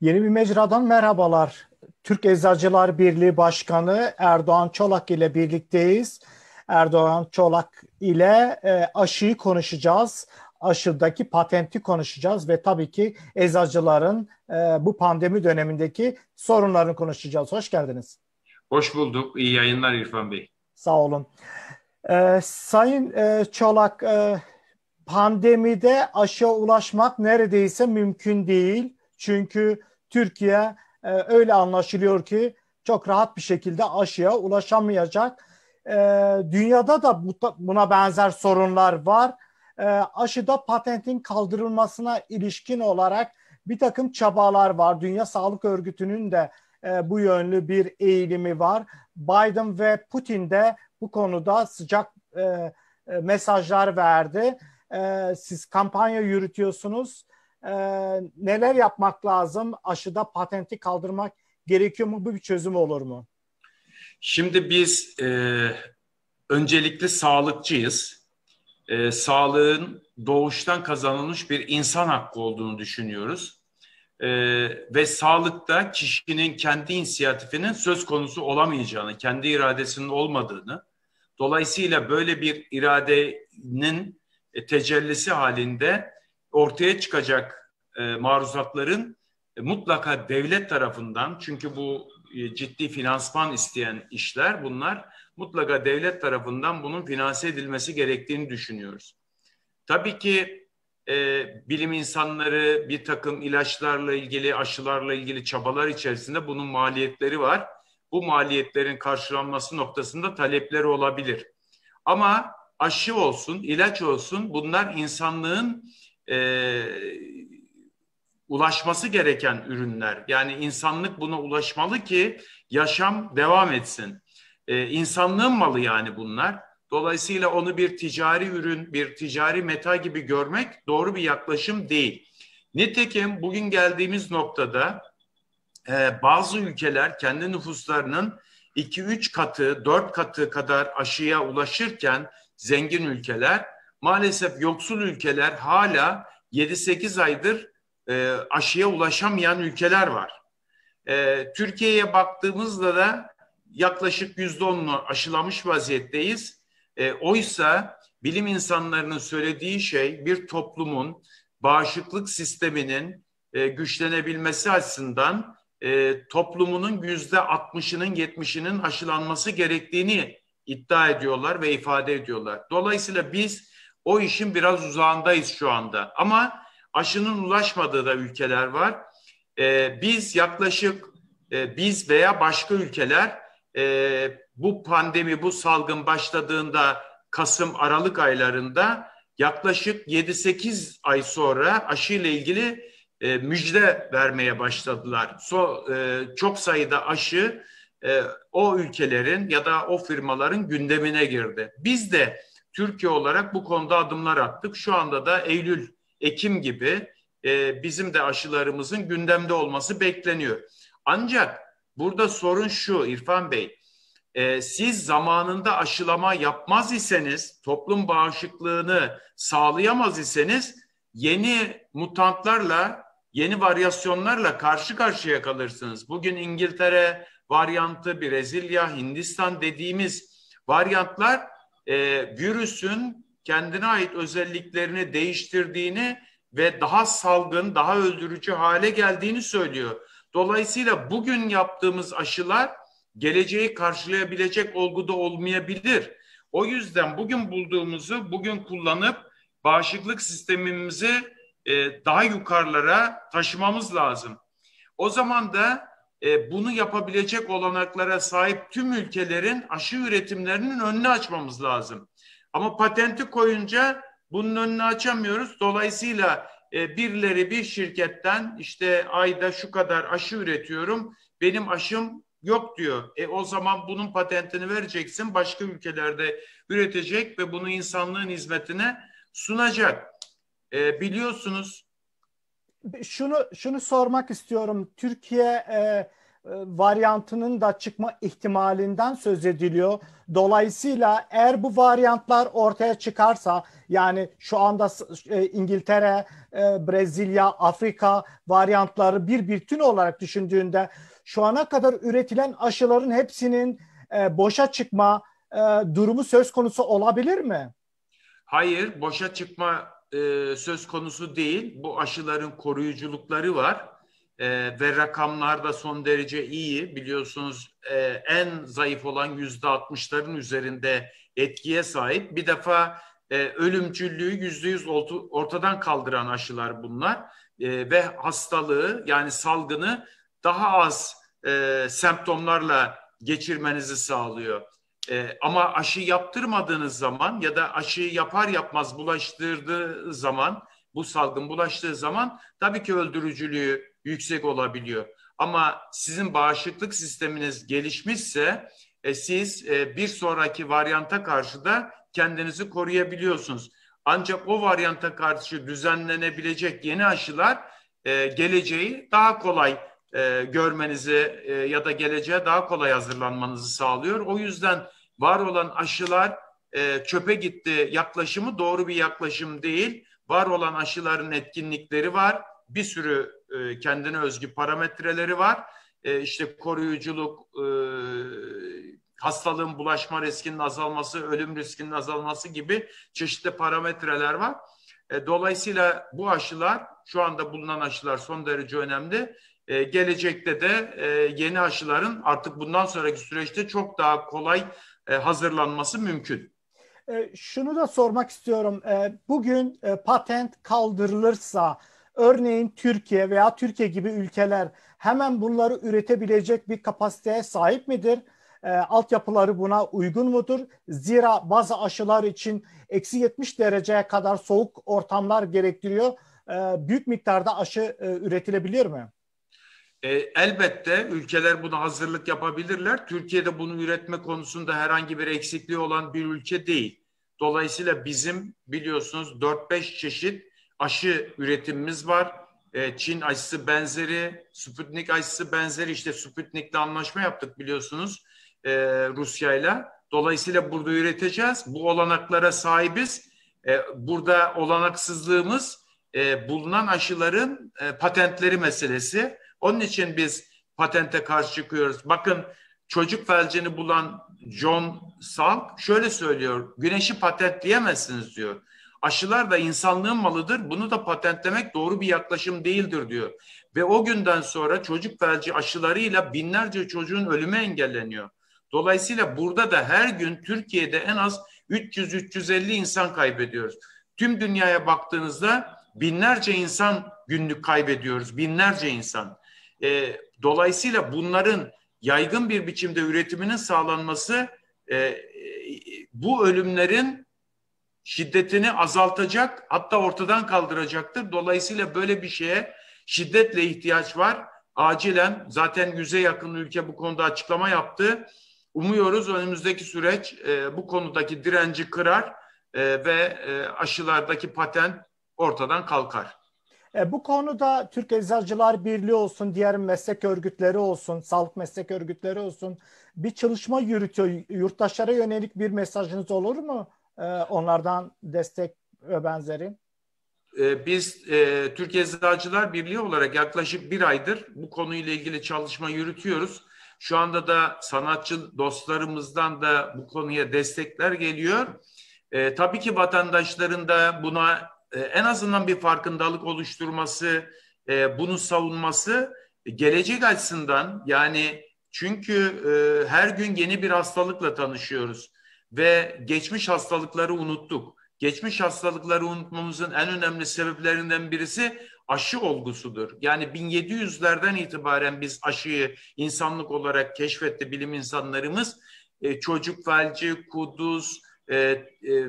Yeni bir mecradan merhabalar. Türk Eczacılar Birliği Başkanı Erdoğan Çolak ile birlikteyiz. Erdoğan Çolak ile e, aşıyı konuşacağız. Aşıdaki patenti konuşacağız ve tabii ki eczacıların e, bu pandemi dönemindeki sorunlarını konuşacağız. Hoş geldiniz. Hoş bulduk. İyi yayınlar İrfan Bey. Sağ olun. E, Sayın e, Çolak, e, pandemide aşıya ulaşmak neredeyse mümkün değil. Çünkü Türkiye e, öyle anlaşılıyor ki çok rahat bir şekilde aşıya ulaşamayacak. E, dünyada da buna benzer sorunlar var. E, aşıda patentin kaldırılmasına ilişkin olarak bir takım çabalar var. Dünya Sağlık Örgütü'nün de e, bu yönlü bir eğilimi var. Biden ve Putin de bu konuda sıcak e, e, mesajlar verdi. E, siz kampanya yürütüyorsunuz e, neler yapmak lazım? Aşıda patenti kaldırmak gerekiyor mu? Bu bir çözüm olur mu? Şimdi biz e, öncelikle sağlıkçıyız. E, sağlığın doğuştan kazanılmış bir insan hakkı olduğunu düşünüyoruz. E, ve sağlıkta kişinin kendi inisiyatifinin söz konusu olamayacağını, kendi iradesinin olmadığını, dolayısıyla böyle bir iradenin e, tecellisi halinde ortaya çıkacak e, maruzatların e, mutlaka devlet tarafından çünkü bu e, ciddi finansman isteyen işler bunlar mutlaka devlet tarafından bunun finanse edilmesi gerektiğini düşünüyoruz. Tabii ki e, bilim insanları bir takım ilaçlarla ilgili, aşılarla ilgili çabalar içerisinde bunun maliyetleri var. Bu maliyetlerin karşılanması noktasında talepleri olabilir. Ama aşı olsun, ilaç olsun bunlar insanlığın e, ulaşması gereken ürünler. Yani insanlık buna ulaşmalı ki yaşam devam etsin. E, insanlığın malı yani bunlar. Dolayısıyla onu bir ticari ürün, bir ticari meta gibi görmek doğru bir yaklaşım değil. Nitekim bugün geldiğimiz noktada e, bazı ülkeler kendi nüfuslarının 2-3 katı, 4 katı kadar aşıya ulaşırken zengin ülkeler maalesef yoksul ülkeler hala 7-8 aydır e, aşıya ulaşamayan ülkeler var. E, Türkiye'ye baktığımızda da yaklaşık %10'unu aşılamış vaziyetteyiz. E, oysa bilim insanlarının söylediği şey bir toplumun bağışıklık sisteminin e, güçlenebilmesi açısından e, toplumunun yüzde 60'ının 70'inin aşılanması gerektiğini iddia ediyorlar ve ifade ediyorlar. Dolayısıyla biz o işin biraz uzağındayız şu anda. Ama aşının ulaşmadığı da ülkeler var. E, biz yaklaşık e, biz veya başka ülkeler e, bu pandemi, bu salgın başladığında Kasım, Aralık aylarında yaklaşık 7-8 ay sonra aşı ile ilgili e, müjde vermeye başladılar. So, e, çok sayıda aşı e, o ülkelerin ya da o firmaların gündemine girdi. Biz de Türkiye olarak bu konuda adımlar attık. Şu anda da Eylül, Ekim gibi e, bizim de aşılarımızın gündemde olması bekleniyor. Ancak burada sorun şu İrfan Bey, e, siz zamanında aşılama yapmaz iseniz, toplum bağışıklığını sağlayamaz iseniz yeni mutantlarla, yeni varyasyonlarla karşı karşıya kalırsınız. Bugün İngiltere varyantı, Brezilya, Hindistan dediğimiz varyantlar e, virüsün kendine ait özelliklerini değiştirdiğini ve daha salgın, daha öldürücü hale geldiğini söylüyor. Dolayısıyla bugün yaptığımız aşılar geleceği karşılayabilecek olguda olmayabilir. O yüzden bugün bulduğumuzu bugün kullanıp bağışıklık sistemimizi e, daha yukarılara taşımamız lazım. O zaman da e, bunu yapabilecek olanaklara sahip tüm ülkelerin aşı üretimlerinin önünü açmamız lazım. Ama patenti koyunca bunun önünü açamıyoruz. Dolayısıyla e, birileri bir şirketten işte ayda şu kadar aşı üretiyorum, benim aşım yok diyor. E o zaman bunun patentini vereceksin, başka ülkelerde üretecek ve bunu insanlığın hizmetine sunacak. E, biliyorsunuz şunu şunu sormak istiyorum. Türkiye e, varyantının da çıkma ihtimalinden söz ediliyor. Dolayısıyla eğer bu varyantlar ortaya çıkarsa yani şu anda e, İngiltere, e, Brezilya, Afrika varyantları bir bütün olarak düşündüğünde şu ana kadar üretilen aşıların hepsinin e, boşa çıkma durumu söz konusu olabilir mi? Hayır, boşa çıkma söz konusu değil. Bu aşıların koruyuculukları var e, ve rakamlar da son derece iyi. Biliyorsunuz e, en zayıf olan yüzde altmışların üzerinde etkiye sahip. Bir defa e, ölümcüllüğü yüzde yüz ortadan kaldıran aşılar bunlar e, ve hastalığı yani salgını daha az e, semptomlarla geçirmenizi sağlıyor. E, ama aşı yaptırmadığınız zaman ya da aşı yapar yapmaz bulaştırdığı zaman bu salgın bulaştığı zaman tabii ki öldürücülüğü yüksek olabiliyor. Ama sizin bağışıklık sisteminiz gelişmişse e, siz e, bir sonraki varyanta karşı da kendinizi koruyabiliyorsunuz. Ancak o varyanta karşı düzenlenebilecek yeni aşılar e, geleceği daha kolay e, görmenizi e, ya da geleceğe daha kolay hazırlanmanızı sağlıyor. O yüzden var olan aşılar e, çöpe gitti yaklaşımı doğru bir yaklaşım değil. Var olan aşıların etkinlikleri var. Bir sürü e, kendine özgü parametreleri var. E, işte koruyuculuk, e, hastalığın bulaşma riskinin azalması, ölüm riskinin azalması gibi çeşitli parametreler var. E, dolayısıyla bu aşılar, şu anda bulunan aşılar son derece önemli. E, gelecekte de e, yeni aşıların artık bundan sonraki süreçte çok daha kolay e, hazırlanması mümkün. E, şunu da sormak istiyorum. E, bugün patent kaldırılırsa Örneğin Türkiye veya Türkiye gibi ülkeler hemen bunları üretebilecek bir kapasiteye sahip midir? E, altyapıları buna uygun mudur? Zira bazı aşılar için eksi 70 dereceye kadar soğuk ortamlar gerektiriyor. Büyük miktarda aşı e, üretilebilir mi? E, elbette ülkeler buna hazırlık yapabilirler. Türkiye'de bunu üretme konusunda herhangi bir eksikliği olan bir ülke değil. Dolayısıyla bizim biliyorsunuz 4-5 çeşit aşı üretimimiz var. E, Çin aşısı benzeri, Sputnik aşısı benzeri işte Sputnik'le anlaşma yaptık biliyorsunuz e, Rusya ile. Dolayısıyla burada üreteceğiz. Bu olanaklara sahibiz. E, burada olanaksızlığımız e, bulunan aşıların e, patentleri meselesi. Onun için biz patente karşı çıkıyoruz. Bakın çocuk felcini bulan John Salk şöyle söylüyor. Güneşi patentleyemezsiniz diyor. Aşılar da insanlığın malıdır. Bunu da patentlemek doğru bir yaklaşım değildir diyor. Ve o günden sonra çocuk felci aşılarıyla binlerce çocuğun ölümü engelleniyor. Dolayısıyla burada da her gün Türkiye'de en az 300-350 insan kaybediyoruz. Tüm dünyaya baktığınızda binlerce insan günlük kaybediyoruz. Binlerce insan. E, dolayısıyla bunların yaygın bir biçimde üretiminin sağlanması e, bu ölümlerin şiddetini azaltacak hatta ortadan kaldıracaktır. Dolayısıyla böyle bir şeye şiddetle ihtiyaç var. Acilen zaten yüze yakın ülke bu konuda açıklama yaptı. Umuyoruz önümüzdeki süreç e, bu konudaki direnci kırar e, ve e, aşılardaki patent ortadan kalkar. E, bu konuda Türk Eczacılar Birliği olsun, diğer meslek örgütleri olsun, sağlık meslek örgütleri olsun bir çalışma yürütüyor. Yurttaşlara yönelik bir mesajınız olur mu? e, onlardan destek ve benzeri? Ee, biz e, Türkiye Eczacılar Birliği olarak yaklaşık bir aydır bu konuyla ilgili çalışma yürütüyoruz. Şu anda da sanatçı dostlarımızdan da bu konuya destekler geliyor. E, tabii ki vatandaşların da buna e, en azından bir farkındalık oluşturması, e, bunu savunması gelecek açısından yani çünkü e, her gün yeni bir hastalıkla tanışıyoruz ve geçmiş hastalıkları unuttuk. Geçmiş hastalıkları unutmamızın en önemli sebeplerinden birisi aşı olgusudur. Yani 1700'lerden itibaren biz aşıyı insanlık olarak keşfetti bilim insanlarımız. E, çocuk felci, kuduz, e, e,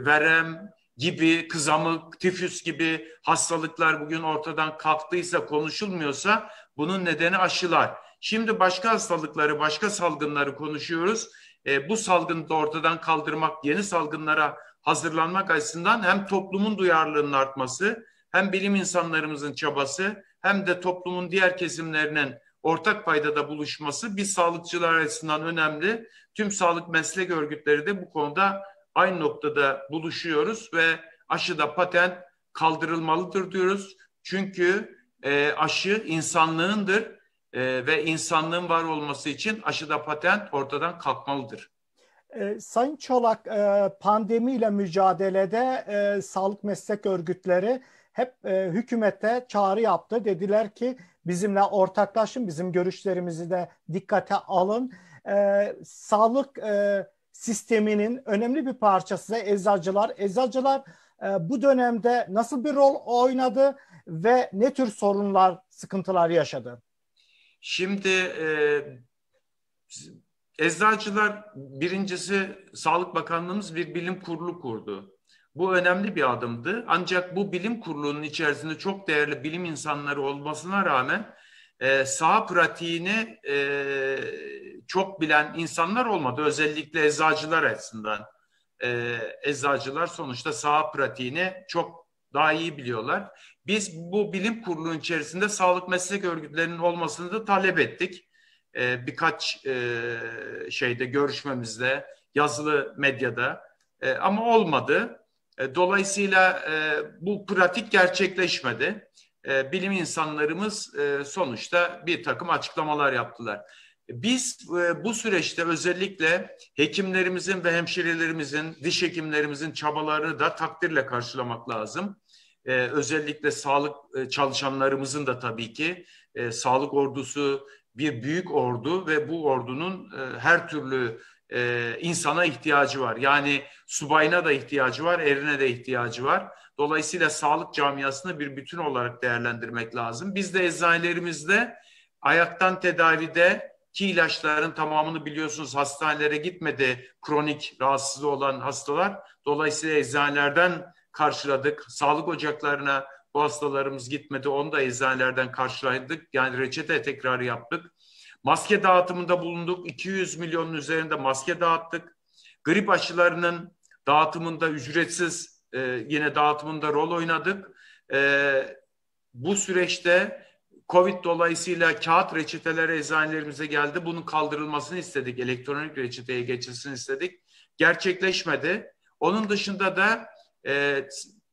verem gibi, kızamık, tifüs gibi hastalıklar bugün ortadan kalktıysa, konuşulmuyorsa bunun nedeni aşılar. Şimdi başka hastalıkları, başka salgınları konuşuyoruz e, bu salgını da ortadan kaldırmak, yeni salgınlara hazırlanmak açısından hem toplumun duyarlılığının artması, hem bilim insanlarımızın çabası, hem de toplumun diğer kesimlerinin ortak paydada buluşması biz sağlıkçılar açısından önemli. Tüm sağlık meslek örgütleri de bu konuda aynı noktada buluşuyoruz ve aşıda patent kaldırılmalıdır diyoruz. Çünkü e, aşı insanlığındır e, ve insanlığın var olması için aşıda patent ortadan kalkmalıdır. E, Sayın Çolak, e, pandemiyle mücadelede e, sağlık meslek örgütleri hep e, hükümete çağrı yaptı. Dediler ki bizimle ortaklaşın, bizim görüşlerimizi de dikkate alın. E, sağlık e, sisteminin önemli bir parçası eczacılar. Eczacılar e, bu dönemde nasıl bir rol oynadı ve ne tür sorunlar, sıkıntılar yaşadı? Şimdi e, eczacılar birincisi Sağlık Bakanlığımız bir bilim kurulu kurdu. Bu önemli bir adımdı. Ancak bu bilim kurulunun içerisinde çok değerli bilim insanları olmasına rağmen e, saha pratiğini e, çok bilen insanlar olmadı. Özellikle eczacılar açısından. E, eczacılar sonuçta saha pratiğini çok daha iyi biliyorlar. Biz bu bilim kurulunun içerisinde sağlık meslek örgütlerinin olmasını da talep ettik. E, birkaç e, şeyde görüşmemizde, yazılı medyada e, ama olmadı. E, dolayısıyla e, bu pratik gerçekleşmedi. E, bilim insanlarımız e, sonuçta bir takım açıklamalar yaptılar. Biz e, bu süreçte özellikle hekimlerimizin ve hemşirelerimizin, diş hekimlerimizin çabalarını da takdirle karşılamak lazım. Ee, özellikle sağlık e, çalışanlarımızın da tabii ki sağlık ordusu bir büyük ordu ve bu ordunun her türlü insana ihtiyacı var. Yani subayına da ihtiyacı var, erine de ihtiyacı var. Dolayısıyla sağlık camiasını bir bütün olarak değerlendirmek lazım. Biz de eczanelerimizde ayaktan tedavide ki ilaçların tamamını biliyorsunuz hastanelere gitmedi kronik rahatsızlığı olan hastalar. Dolayısıyla eczanelerden karşıladık. Sağlık ocaklarına bu hastalarımız gitmedi. Onu da eczanelerden karşıladık. Yani reçete tekrar yaptık. Maske dağıtımında bulunduk. 200 milyonun üzerinde maske dağıttık. Grip aşılarının dağıtımında ücretsiz e, yine dağıtımında rol oynadık. E, bu süreçte Covid dolayısıyla kağıt reçeteler eczanelerimize geldi. Bunun kaldırılmasını istedik. Elektronik reçeteye geçilsin istedik. Gerçekleşmedi. Onun dışında da e,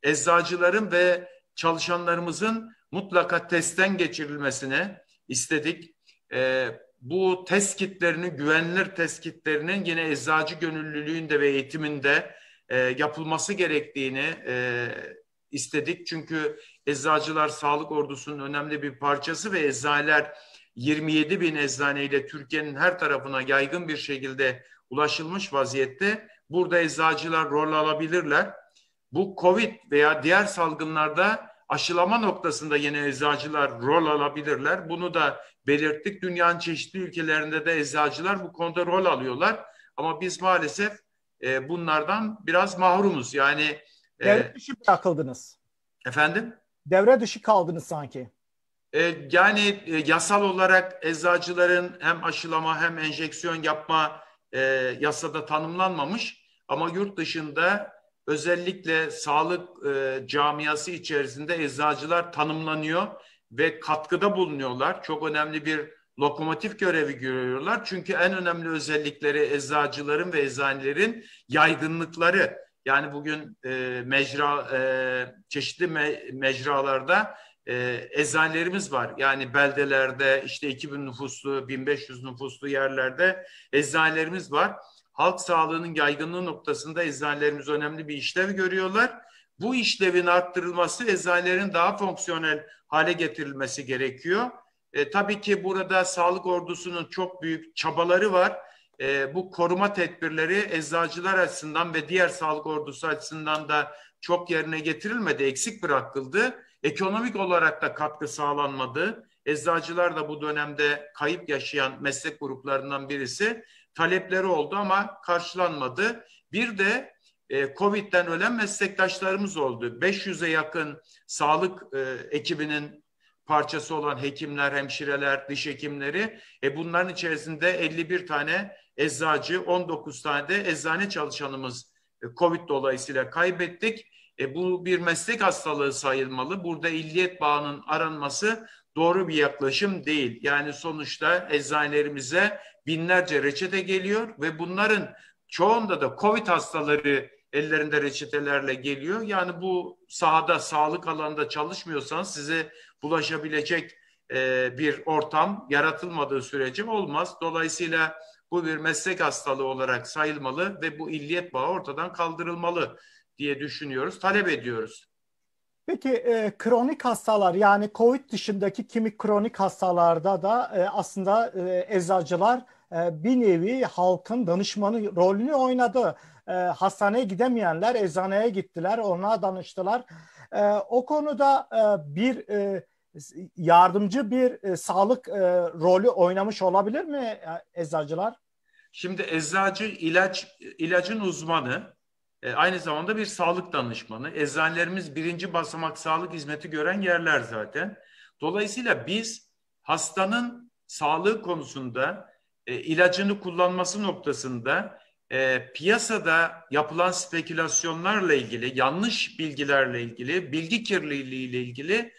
eczacıların ve çalışanlarımızın mutlaka testten geçirilmesini istedik. E, bu test kitlerinin, güvenilir test kitlerinin yine eczacı gönüllülüğünde ve eğitiminde e, yapılması gerektiğini e, istedik. Çünkü eczacılar sağlık ordusunun önemli bir parçası ve eczaneler 27 bin eczaneyle Türkiye'nin her tarafına yaygın bir şekilde ulaşılmış vaziyette. Burada eczacılar rol alabilirler bu Covid veya diğer salgınlarda aşılama noktasında yine eczacılar rol alabilirler. Bunu da belirttik. Dünyanın çeşitli ülkelerinde de eczacılar bu konuda rol alıyorlar. Ama biz maalesef e, bunlardan biraz mahrumuz. Yani e, devre dışı bırakıldınız. Efendim? Devre dışı kaldınız sanki. E, yani e, yasal olarak eczacıların hem aşılama hem enjeksiyon yapma e, yasada tanımlanmamış. Ama yurt dışında özellikle sağlık e, camiası içerisinde eczacılar tanımlanıyor ve katkıda bulunuyorlar. Çok önemli bir lokomotif görevi görüyorlar. Çünkü en önemli özellikleri eczacıların ve eczanelerin yaygınlıkları. Yani bugün e, mecra e, çeşitli me, mecralarda e, eczanelerimiz var. Yani beldelerde işte 2000 nüfuslu, 1500 nüfuslu yerlerde eczanelerimiz var halk sağlığının yaygınlığı noktasında eczanelerimiz önemli bir işlev görüyorlar. Bu işlevin arttırılması eczanelerin daha fonksiyonel hale getirilmesi gerekiyor. E, tabii ki burada sağlık ordusunun çok büyük çabaları var. E, bu koruma tedbirleri eczacılar açısından ve diğer sağlık ordusu açısından da çok yerine getirilmedi, eksik bırakıldı. Ekonomik olarak da katkı sağlanmadı. Eczacılar da bu dönemde kayıp yaşayan meslek gruplarından birisi talepleri oldu ama karşılanmadı. Bir de e, Covid'den ölen meslektaşlarımız oldu. 500'e yakın sağlık e, ekibinin parçası olan hekimler, hemşireler, diş hekimleri. E, bunların içerisinde 51 tane eczacı, 19 tane de eczane çalışanımız e, Covid dolayısıyla kaybettik. E, bu bir meslek hastalığı sayılmalı. Burada illiyet bağının aranması doğru bir yaklaşım değil. Yani sonuçta eczanelerimize binlerce reçete geliyor ve bunların çoğunda da COVID hastaları ellerinde reçetelerle geliyor. Yani bu sahada, sağlık alanında çalışmıyorsanız size bulaşabilecek e, bir ortam yaratılmadığı sürece olmaz. Dolayısıyla bu bir meslek hastalığı olarak sayılmalı ve bu illiyet bağı ortadan kaldırılmalı diye düşünüyoruz, talep ediyoruz. Peki e, kronik hastalar yani COVID dışındaki kimi kronik hastalarda da e, aslında e, eczacılar e, bir nevi halkın danışmanı rolünü oynadı. E, hastaneye gidemeyenler eczaneye gittiler, ona danıştılar. E, o konuda e, bir e, yardımcı bir e, sağlık e, rolü oynamış olabilir mi e, eczacılar? Şimdi eczacı ilaç ilacın uzmanı, aynı zamanda bir sağlık danışmanı. Eczanelerimiz birinci basamak sağlık hizmeti gören yerler zaten. Dolayısıyla biz hastanın sağlığı konusunda ilacını kullanması noktasında piyasada yapılan spekülasyonlarla ilgili, yanlış bilgilerle ilgili, bilgi kirliliği ile ilgili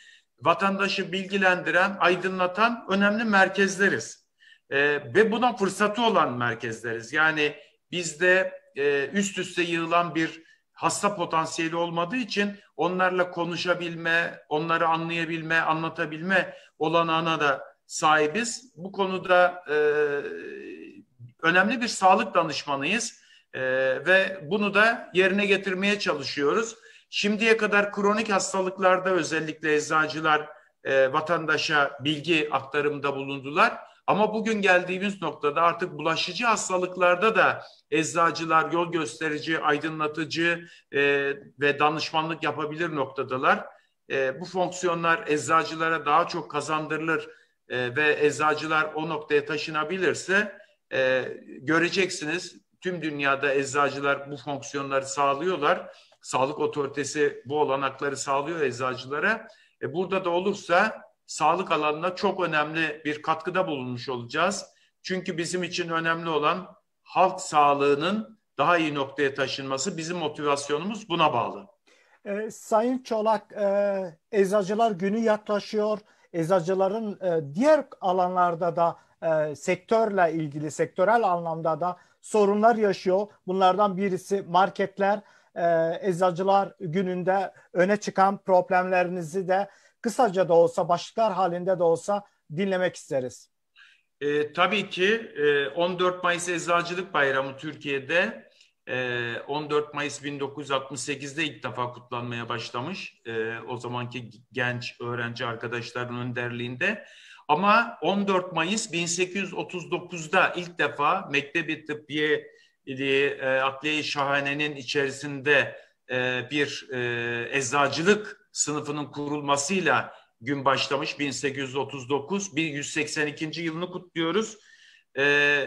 vatandaşı bilgilendiren, aydınlatan önemli merkezleriz. E, ve buna fırsatı olan merkezleriz. Yani bizde e, üst üste yığılan bir hasta potansiyeli olmadığı için onlarla konuşabilme, onları anlayabilme, anlatabilme olanağına da sahibiz. Bu konuda e, önemli bir sağlık danışmanıyız e, ve bunu da yerine getirmeye çalışıyoruz. Şimdiye kadar kronik hastalıklarda özellikle eczacılar e, vatandaşa bilgi aktarımında bulundular. Ama bugün geldiğimiz noktada artık bulaşıcı hastalıklarda da eczacılar yol gösterici, aydınlatıcı e, ve danışmanlık yapabilir noktadalar. E, bu fonksiyonlar eczacılara daha çok kazandırılır e, ve eczacılar o noktaya taşınabilirse e, göreceksiniz tüm dünyada eczacılar bu fonksiyonları sağlıyorlar. Sağlık otoritesi bu olanakları sağlıyor eczacılara. E, burada da olursa sağlık alanına çok önemli bir katkıda bulunmuş olacağız. Çünkü bizim için önemli olan halk sağlığının daha iyi noktaya taşınması. Bizim motivasyonumuz buna bağlı. E, Sayın Çolak, e, Eczacılar Günü yaklaşıyor. Eczacıların e, diğer alanlarda da e, sektörle ilgili, sektörel anlamda da sorunlar yaşıyor. Bunlardan birisi marketler. E, Eczacılar Günü'nde öne çıkan problemlerinizi de kısaca da olsa, başlıklar halinde de olsa dinlemek isteriz. E, tabii ki e, 14 Mayıs Eczacılık Bayramı Türkiye'de e, 14 Mayıs 1968'de ilk defa kutlanmaya başlamış. E, o zamanki genç öğrenci arkadaşların önderliğinde. Ama 14 Mayıs 1839'da ilk defa Mektebi Tıbbiye e, Akliye Şahane'nin içerisinde e, bir e, eczacılık sınıfının kurulmasıyla gün başlamış 1839. Bir 182. yılını kutluyoruz. E,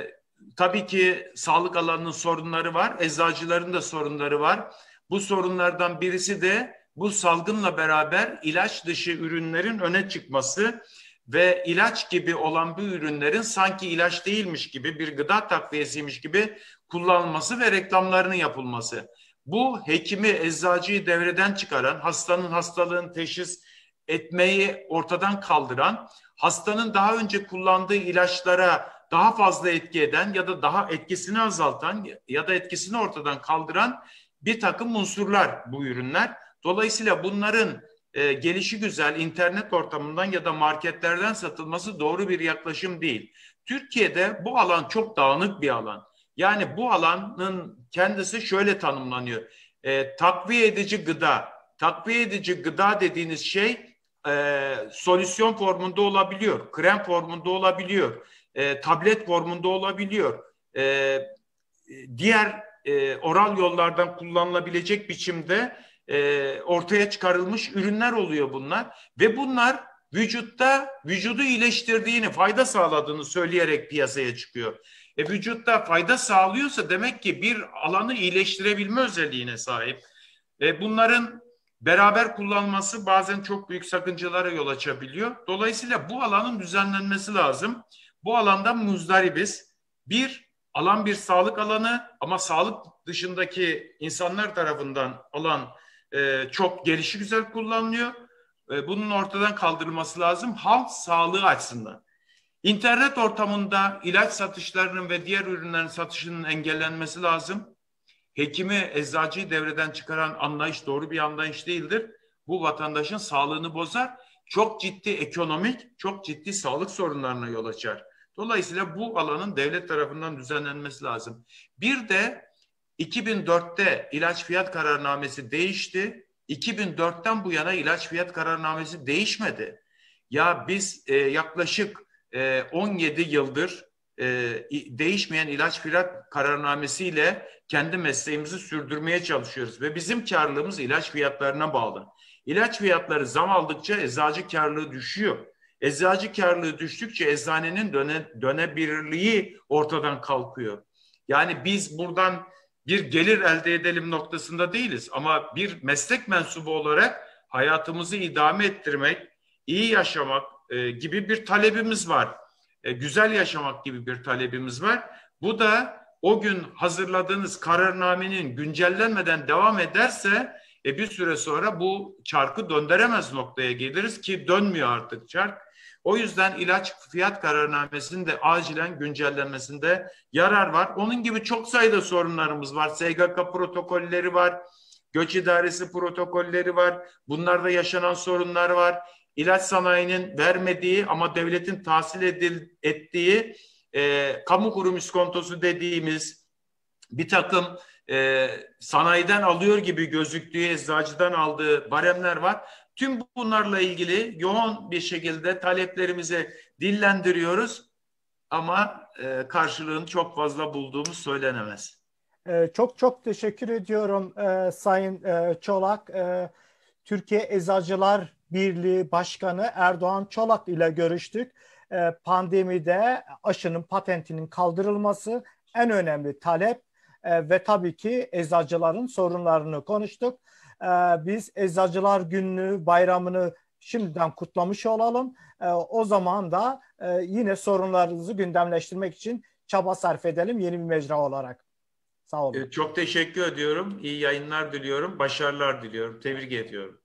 tabii ki sağlık alanının sorunları var, eczacıların da sorunları var. Bu sorunlardan birisi de bu salgınla beraber ilaç dışı ürünlerin öne çıkması ve ilaç gibi olan bu ürünlerin sanki ilaç değilmiş gibi bir gıda takviyesiymiş gibi kullanılması ve reklamlarının yapılması. Bu hekimi, eczacıyı devreden çıkaran, hastanın hastalığını teşhis etmeyi ortadan kaldıran, hastanın daha önce kullandığı ilaçlara daha fazla etki eden ya da daha etkisini azaltan ya da etkisini ortadan kaldıran bir takım unsurlar bu ürünler. Dolayısıyla bunların e, gelişi güzel internet ortamından ya da marketlerden satılması doğru bir yaklaşım değil. Türkiye'de bu alan çok dağınık bir alan. Yani bu alanın kendisi şöyle tanımlanıyor. E, takviye edici gıda. Takviye edici gıda dediğiniz şey e, solüsyon formunda olabiliyor, krem formunda olabiliyor, e, tablet formunda olabiliyor. E, diğer e, oral yollardan kullanılabilecek biçimde e, ortaya çıkarılmış ürünler oluyor bunlar ve bunlar vücutta vücudu iyileştirdiğini, fayda sağladığını söyleyerek piyasaya çıkıyor. E, vücutta fayda sağlıyorsa demek ki bir alanı iyileştirebilme özelliğine sahip. E, bunların beraber kullanması bazen çok büyük sakıncalara yol açabiliyor. Dolayısıyla bu alanın düzenlenmesi lazım. Bu alanda muzdaribiz. Bir, alan bir sağlık alanı ama sağlık dışındaki insanlar tarafından alan e, çok gelişi güzel kullanılıyor. e, bunun ortadan kaldırılması lazım halk sağlığı açısından. İnternet ortamında ilaç satışlarının ve diğer ürünlerin satışının engellenmesi lazım. Hekimi, eczacıyı devreden çıkaran anlayış doğru bir anlayış değildir. Bu vatandaşın sağlığını bozar. Çok ciddi ekonomik, çok ciddi sağlık sorunlarına yol açar. Dolayısıyla bu alanın devlet tarafından düzenlenmesi lazım. Bir de 2004'te ilaç fiyat kararnamesi değişti. 2004'ten bu yana ilaç fiyat kararnamesi değişmedi. Ya biz e, yaklaşık e, 17 yıldır e, değişmeyen ilaç fiyat kararnamesiyle kendi mesleğimizi sürdürmeye çalışıyoruz ve bizim karlılığımız ilaç fiyatlarına bağlı. İlaç fiyatları zam aldıkça eczacı karlılığı düşüyor. Eczacı karlılığı düştükçe eczanenin döne, dönebilirliği ortadan kalkıyor. Yani biz buradan bir gelir elde edelim noktasında değiliz ama bir meslek mensubu olarak hayatımızı idame ettirmek, iyi yaşamak e, gibi bir talebimiz var. E, güzel yaşamak gibi bir talebimiz var. Bu da o gün hazırladığınız kararnamenin güncellenmeden devam ederse e, bir süre sonra bu çarkı döndüremez noktaya geliriz ki dönmüyor artık çark. O yüzden ilaç fiyat kararnamesinin de acilen güncellenmesinde yarar var. Onun gibi çok sayıda sorunlarımız var. SGK protokolleri var. Göç idaresi protokolleri var. Bunlarda yaşanan sorunlar var. İlaç sanayinin vermediği ama devletin tahsil edil, ettiği e, kamu kurum iskontosu dediğimiz bir takım e, sanayiden alıyor gibi gözüktüğü eczacıdan aldığı baremler var. Tüm bunlarla ilgili yoğun bir şekilde taleplerimizi dillendiriyoruz ama e, karşılığını çok fazla bulduğumuz söylenemez. E, çok çok teşekkür ediyorum e, Sayın e, Çolak. E, Türkiye Eczacılar Birliği Başkanı Erdoğan Çolak ile görüştük. E, pandemide aşının patentinin kaldırılması en önemli talep e, ve tabii ki eczacıların sorunlarını konuştuk. E, biz Eczacılar Günü bayramını şimdiden kutlamış olalım. E, o zaman da e, yine sorunlarınızı gündemleştirmek için çaba sarf edelim yeni bir mecra olarak. Sağ olun. Çok teşekkür ediyorum. İyi yayınlar diliyorum. Başarılar diliyorum. Tebrik ediyorum.